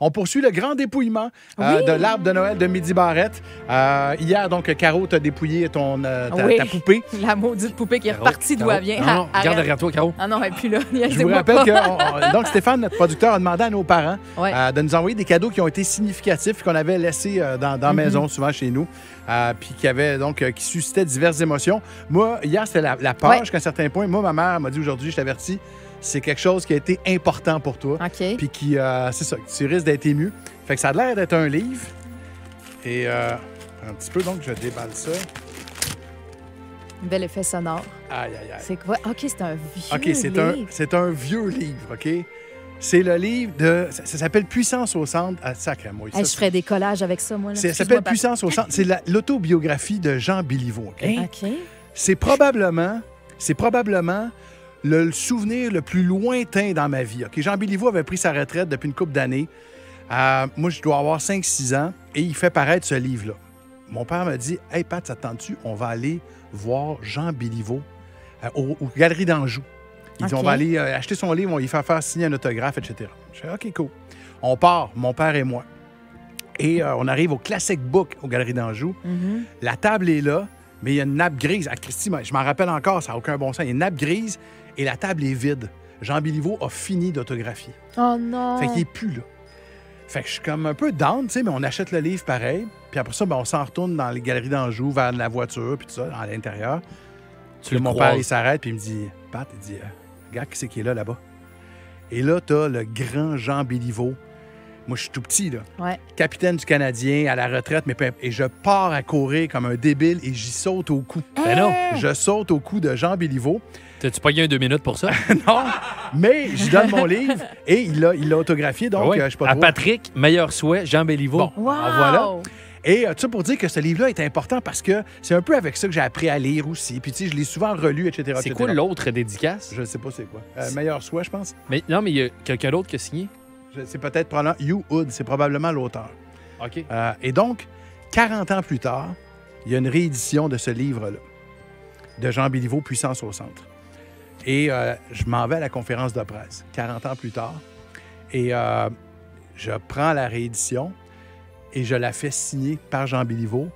On poursuit le grand dépouillement euh, Oui. de l'arbre de Noël de Midi Barrette. Euh, hier, donc, Caro, t'as dépouillé ton, euh, ta, Oui. ta poupée. La maudite poupée qui est Caro, repartie d'où elle vient. Non, non, regarde derrière toi, Caro. Ah non, elle est plus là. Je vous rappelle que on- on- donc Stéphane, notre producteur, a demandé à nos parents Ouais. euh, de nous envoyer des cadeaux qui ont été significatifs qu'on avait laissés euh, dans, la Mhm. maison, souvent chez nous, euh, puis qui avaient donc euh, qui suscitaient diverses émotions. Moi, hier, c'était la, la page Ouais. qu'à un certain point, moi, ma mère m'a dit aujourd'hui, je t'avertis, c'est quelque chose qui a été important pour toi. OK. Puis qui, euh, c'est ça, tu risques d'être ému. Fait que ça a l'air d'être un livre. Et euh, un petit peu, donc, je déballe ça. Bel effet sonore. Aïe, aïe, aïe. C'est quoi? OK, c'est un vieux OK, c'est un, livre. c'est un vieux livre, OK? C'est le livre de. Ça, ça s'appelle Puissance au centre. Ah, sacré, moi. Hey, je ferais des collages avec ça, moi. là. Ça s'appelle. Puissance au centre. C'est la- l'autobiographie de Jean Béliveau, OK? OK. C'est probablement. C'est probablement le, souvenir le plus lointain dans ma vie. OK? Jean Béliveau avait pris sa retraite depuis une couple d'années. Euh, moi, je dois avoir 5-6 ans et il fait paraître ce livre-là. Mon père m'a dit Hey, Pat, ça te tente-tu? On va aller voir Jean Béliveau euh, au, aux Galeries d'Anjou. Il dit. On va aller euh, acheter son livre, on va lui faire faire signer un autographe, etc. Je fais OK, cool. On part, mon père et moi. Et euh, on arrive au Classic Book aux Galeries d'Anjou. Mhm. La table est là, mais il y a une nappe grise. Ah, Christy, je m'en rappelle encore, ça n'a aucun bon sens. Il y a une nappe grise et la table est vide. Jean Béliveau a fini d'autographier. Oh non. Fait qu'il n'est plus là. Fait que je suis comme un peu down, tu sais, mais on achète le livre pareil. Puis après ça, ben, on s'en retourne dans les galeries d'Anjou, vers la voiture, puis tout ça, à l'intérieur. Tu le mon père, il s'arrête, puis il me dit Pat, il dit euh, Regarde qui c'est qui est là, là-bas. Et là, t'as le grand Jean Béliveau. Moi, je suis tout petit, là. Ouais. Capitaine du Canadien, à la retraite, mais peu importe. Et je pars à courir comme un débile et j'y saute au cou. Ben non. Je saute au cou de Jean Béliveau. T'as-tu pogné un deux minutes pour ça? non, mais je donne mon livre et il l'a il l'a autographié, donc Ouais. euh, je sais pas à trop. Patrick, meilleur souhait, Jean Béliveau. Bon, Wow. voilà. Et euh, tout ça pour dire que ce livre-là est important parce que c'est un peu avec ça que j'ai appris à lire aussi. Puis tu sais, je l'ai souvent relu, etc. C'est quoi l'autre dédicace? Je ne sais pas c'est quoi. Euh, meilleur souhait, je pense. Mais, non, mais il y a quelqu'un d'autre qui a signé? C'est peut-être probablement You Hood, c'est probablement l'auteur. OK. Euh, et donc, 40 ans plus tard, il y a une réédition de ce livre-là, de Jean Béliveau, Puissance au centre. Et euh, je m'en vais à la conférence de presse, 40 ans plus tard, et euh, je prends la réédition et je la fais signer par Jean Béliveau,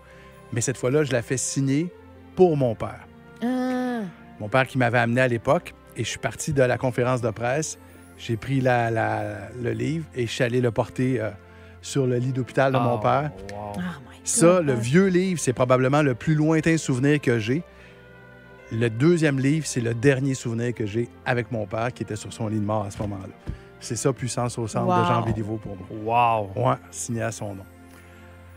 mais cette fois-là, je la fais signer pour mon père. Ah. Mon père qui m'avait amené à l'époque, et je suis parti de la conférence de presse, j'ai pris la- la- le livre et je suis allé le porter euh, sur le lit d'hôpital de mon Oh, père. wow. Oh my God. Ça, le vieux livre, c'est probablement le plus lointain souvenir que j'ai. Le deuxième livre, c'est le dernier souvenir que j'ai avec mon père qui était sur son lit de mort à ce moment-là. C'est ça, Puissance au centre Wow. de Jean Béliveau pour moi. Wow. Ouais, signé à son nom.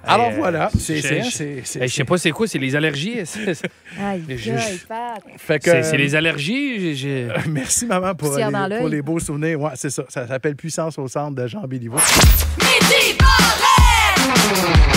Alors Euh, voilà, c'est je- c'est- je- sais pas c'est quoi, c'est les allergies. C'est c'est- Aïe, Je- aïe, Pat. Fait que, c'est les allergies. j'ai- Merci, maman, pour, les, pour les beaux souvenirs. Ouais, c'est ça. Ça s'appelle Puissance au centre de Jean Béliveau. Midi Barrette!